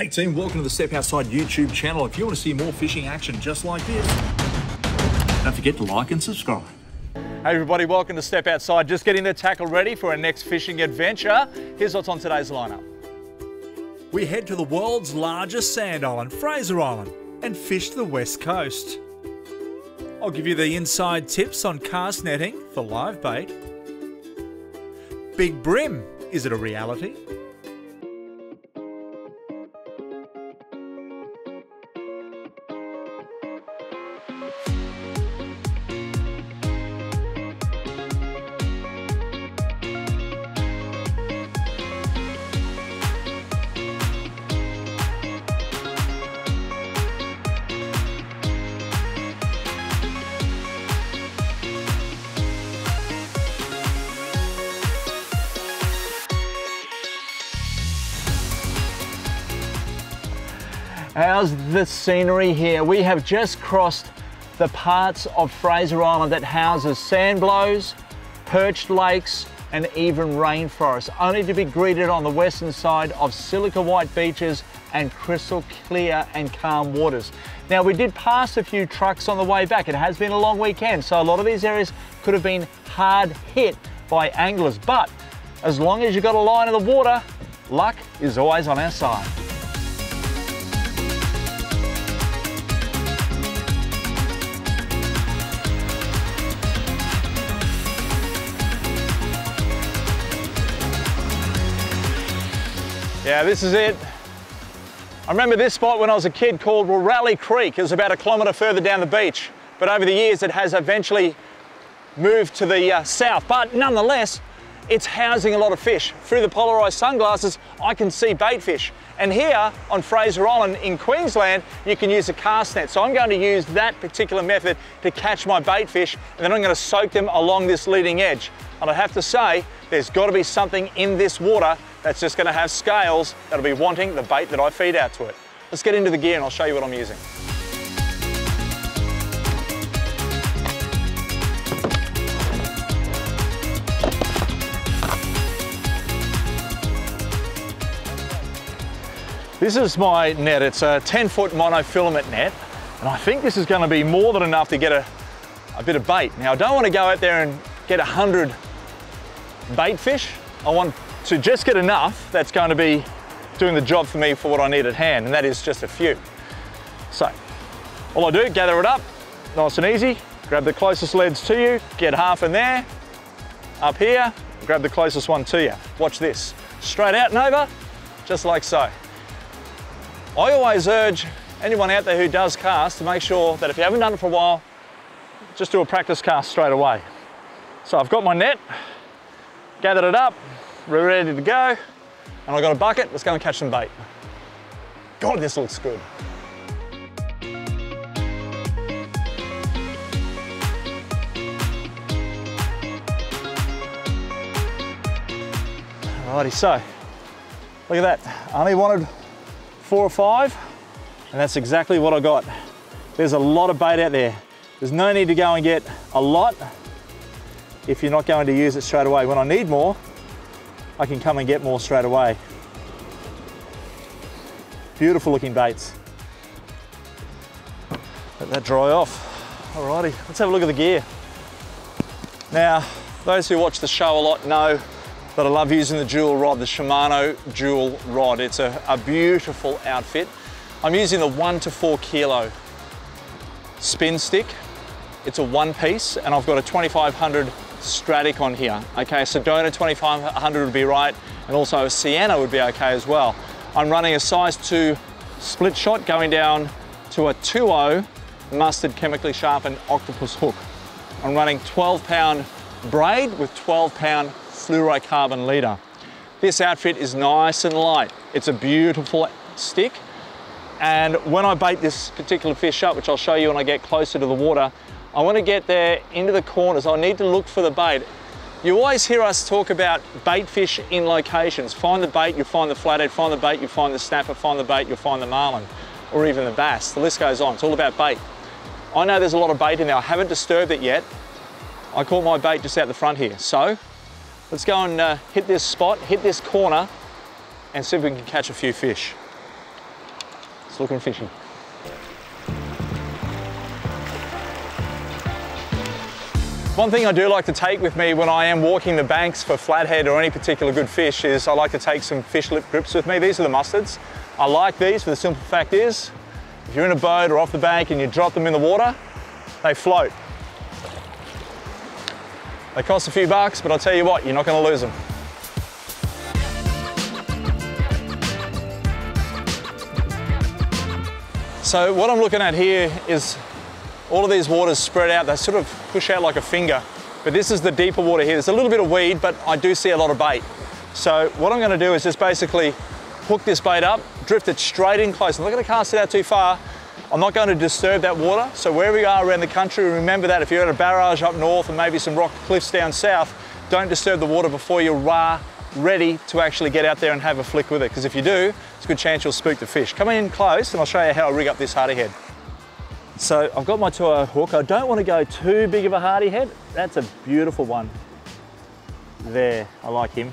Hey team, welcome to the Step Outside YouTube channel. If you want to see more fishing action just like this, don't forget to like and subscribe. Hey everybody, welcome to Step Outside. Just getting the tackle ready for our next fishing adventure. Here's what's on today's lineup. We head to the world's largest sand island, Fraser Island, and fish the west coast. I'll give you the inside tips on cast netting for live bait. Big bream, is it a reality? How's the scenery here? We have just crossed the parts of Fraser Island that houses sand blows, perched lakes, and even rainforests, only to be greeted on the western side of silica white beaches and crystal clear and calm waters. Now we did pass a few trucks on the way back. It has been a long weekend, so a lot of these areas could have been hard hit by anglers, but as long as you've got a line in the water, luck is always on our side. Yeah, this is it. I remember this spot when I was a kid called Raleigh Creek. It was about a kilometre further down the beach. But over the years, it has eventually moved to the uh, south. But nonetheless, it's housing a lot of fish. Through the polarised sunglasses, I can see bait fish. And here on Fraser Island in Queensland, you can use a cast net. So I'm going to use that particular method to catch my bait fish, and then I'm going to soak them along this leading edge. And I have to say, there's got to be something in this water that's just gonna have scales that'll be wanting the bait that I feed out to it. Let's get into the gear and I'll show you what I'm using. This is my net. It's a 10 foot monofilament net. And I think this is gonna be more than enough to get a, a bit of bait. Now I don't wanna go out there and get 100 bait fish. I want to just get enough that's going to be doing the job for me for what I need at hand, and that is just a few. So, all I do, gather it up, nice and easy, grab the closest leads to you, get half in there, up here, grab the closest one to you. Watch this, straight out and over, just like so. I always urge anyone out there who does cast to make sure that if you haven't done it for a while, just do a practice cast straight away. So I've got my net, gathered it up, we're ready to go. And I've got a bucket, let's go and catch some bait. God, this looks good. Alrighty, so look at that. I only wanted four or five, and that's exactly what I got. There's a lot of bait out there. There's no need to go and get a lot if you're not going to use it straight away. When I need more, I can come and get more straight away. Beautiful looking baits. Let that dry off. Alrighty, let's have a look at the gear. Now, those who watch the show a lot know that I love using the dual rod, the Shimano dual rod. It's a, a beautiful outfit. I'm using the one to four kilo spin stick. It's a one piece and I've got a 2500 Stradic on here. Okay, Sedona 2500 would be right, and also a Sienna would be okay as well. I'm running a size 2 split shot going down to a 2.0 Mustad chemically sharpened octopus hook. I'm running 12 pound braid with 12 pound fluorocarbon leader. This outfit is nice and light. It's a beautiful stick. And when I bait this particular fish up, which I'll show you when I get closer to the water, I want to get there into the corners. I need to look for the bait. You always hear us talk about bait fish in locations. Find the bait, you find the flathead, find the bait, you find the snapper, find the bait, you'll find the marlin, or even the bass. The list goes on. It's all about bait. I know there's a lot of bait in there. I haven't disturbed it yet. I caught my bait just out the front here. So let's go and uh, hit this spot, hit this corner, and see if we can catch a few fish. It's looking fishy. One thing I do like to take with me when I am walking the banks for flathead or any particular good fish is I like to take some fish lip grips with me. These are the Mustads. I like these for the simple fact is, if you're in a boat or off the bank and you drop them in the water, they float. They cost a few bucks, but I'll tell you what, you're not gonna lose them. So what I'm looking at here is all of these waters spread out, they sort of push out like a finger. But this is the deeper water here. There's a little bit of weed, but I do see a lot of bait. So what I'm gonna do is just basically hook this bait up, drift it straight in close. I'm not gonna cast it out too far. I'm not going to disturb that water. So wherever you are around the country, remember that if you're at a barrage up north and maybe some rock cliffs down south, don't disturb the water before you are ready to actually get out there and have a flick with it. Because if you do, it's a good chance you'll spook the fish. Come in close and I'll show you how I rig up this hardy head. So I've got my 2 hook. I don't want to go too big of a hardy head. That's a beautiful one. There, I like him.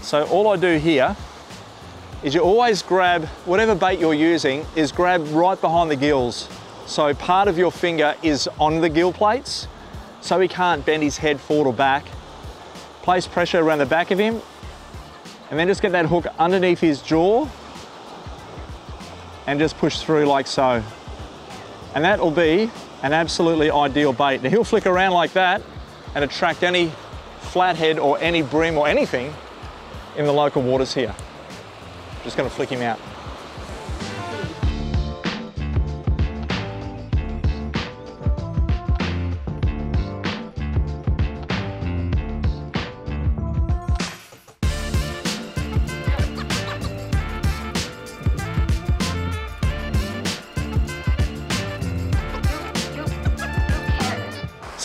So all I do here is you always grab, whatever bait you're using, is grab right behind the gills. So part of your finger is on the gill plates, so he can't bend his head forward or back. Place pressure around the back of him, and then just get that hook underneath his jaw, and just push through like so. And that will be an absolutely ideal bait. Now he'll flick around like that and attract any flathead or any bream or anything in the local waters here. Just gonna flick him out.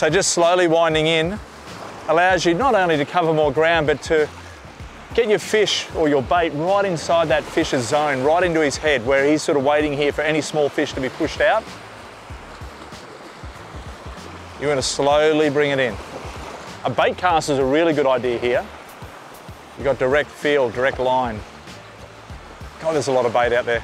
So just slowly winding in allows you not only to cover more ground, but to get your fish or your bait right inside that fish's zone, right into his head where he's sort of waiting here for any small fish to be pushed out. You want to slowly bring it in. A bait cast is a really good idea here. You've got direct feel, direct line. God, there's a lot of bait out there.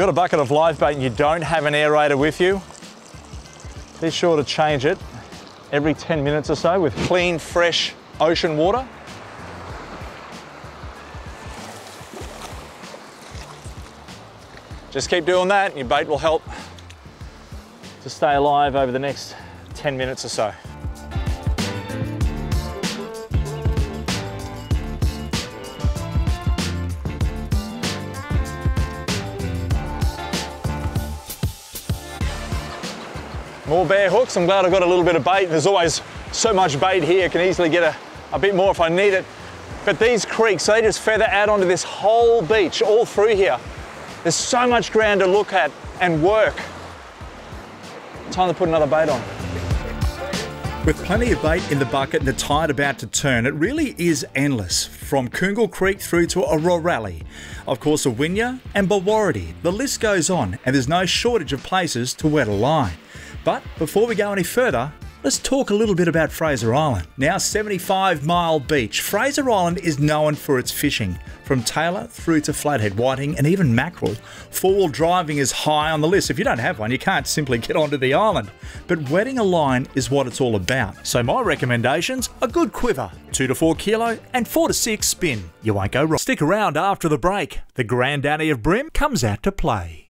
Got a bucket of live bait and you don't have an aerator with you, be sure to change it every 10 minutes or so with clean, fresh ocean water. Just keep doing that and your bait will help to stay alive over the next 10 minutes or so. More bare hooks. I'm glad I've got a little bit of bait. There's always so much bait here. I can easily get a, a bit more if I need it. But these creeks, they just feather out onto this whole beach, all through here. There's so much ground to look at and work. Time to put another bait on. With plenty of bait in the bucket and the tide about to turn, it really is endless. From Coongul Creek through to Raleigh, of course, Awinya and Bowarrady. The list goes on, and there's no shortage of places to wet a line. But before we go any further, let's talk a little bit about Fraser Island. Now 75 Mile Beach, Fraser Island is known for its fishing. From tailor through to flathead whiting and even mackerel, four-wheel driving is high on the list. If you don't have one, you can't simply get onto the island. But wetting a line is what it's all about. So my recommendations, a good quiver, 2 to 4 kilo and 4 to 6 spin. You won't go wrong. Stick around after the break. The granddaddy of bream comes out to play.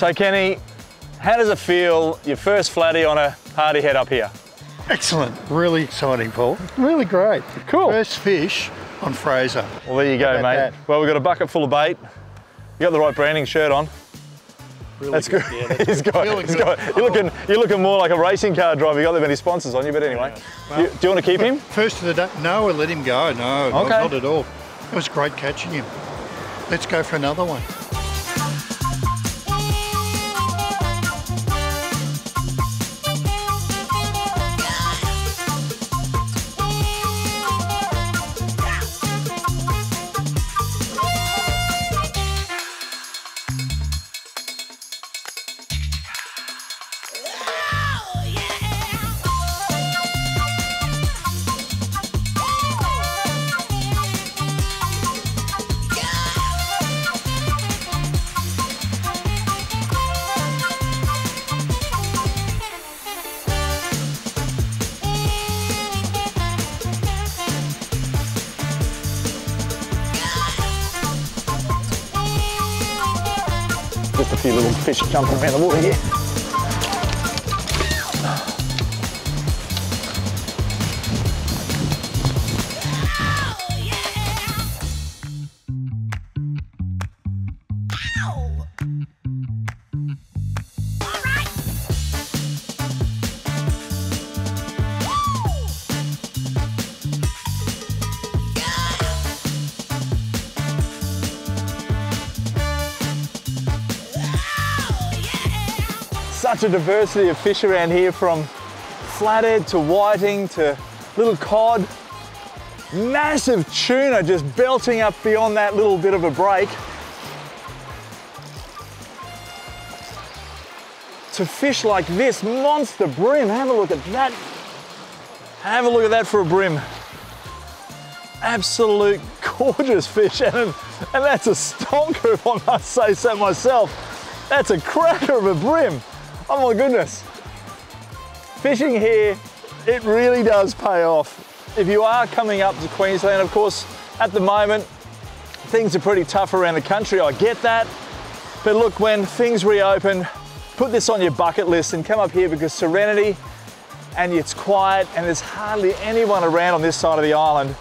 So Kenny, how does it feel, your first flatty on a hardy head up here? Excellent. Really exciting, Paul. Really great. Cool. First fish on Fraser. Well, there you go, mate. that? Well, we've got a bucket full of bait. You got the right branding shirt on. Really That's good. Yeah, that's He's good. got, Feeling he's good. got, you're, looking, you're looking more like a racing car driver. You got that many sponsors on you, but anyway. Well- you, do you want to keep him? First of the day. No, I let him go. No, not- not at all. It was great catching him. Let's go for another one. A few little fish jumping around the water here. Such a diversity of fish around here from flathead to whiting to little cod. Massive tuna just belting up beyond that little bit of a break. To fish like this, monster bream, have a look at that. Have a look at that for a bream. Absolute gorgeous fish, and, and that's a stonker if I must say so myself. That's a cracker of a bream. Oh my goodness. Fishing here, it really does pay off. If you are coming up to Queensland, of course, at the moment, things are pretty tough around the country, I get that. But look, when things reopen, put this on your bucket list and come up here because Serenity and it's quiet and there's hardly anyone around on this side of the island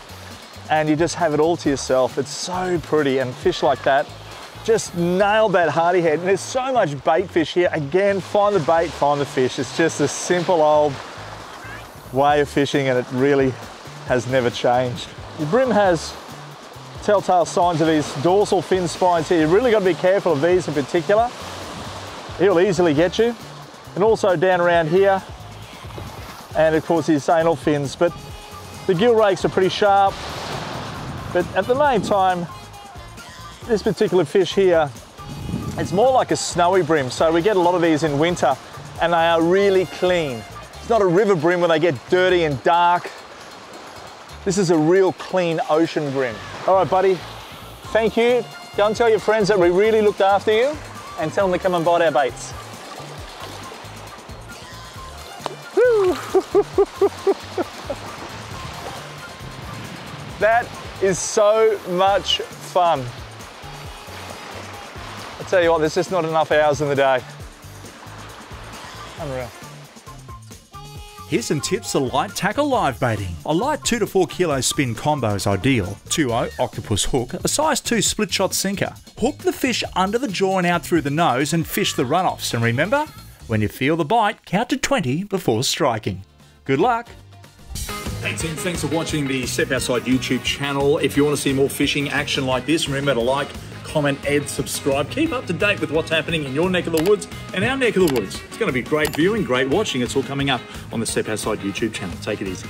and you just have it all to yourself. It's so pretty and fish like that just nailed that hardy head. And there's so much bait fish here. Again, find the bait, find the fish. It's just a simple old way of fishing and it really has never changed. Your bream has telltale signs of these dorsal fin spines here. You've really got to be careful of these in particular. It'll easily get you. And also down around here, and of course his anal fins, but the gill rakes are pretty sharp. But at the main time, this particular fish here, it's more like a snowy bream. So we get a lot of these in winter and they are really clean. It's not a river bream where they get dirty and dark. This is a real clean ocean bream. All right, buddy, thank you. Go and tell your friends that we really looked after you and tell them to come and bite our baits. That is so much fun. I tell you what, there's just not enough hours in the day. Unreal. Here's some tips for light tackle live baiting. A light 2 to 4 kilo spin combo is ideal. 2-0 octopus hook, a size 2 split shot sinker. Hook the fish under the jaw and out through the nose and fish the runoffs. And remember, when you feel the bite, count to 20 before striking. Good luck! Hey team, thanks for watching the Step Outside YouTube channel. If you want to see more fishing action like this, remember to like, comment, add, subscribe. Keep up to date with what's happening in your neck of the woods and our neck of the woods. It's going to be great viewing, great watching. It's all coming up on the Step Outside YouTube channel. Take it easy.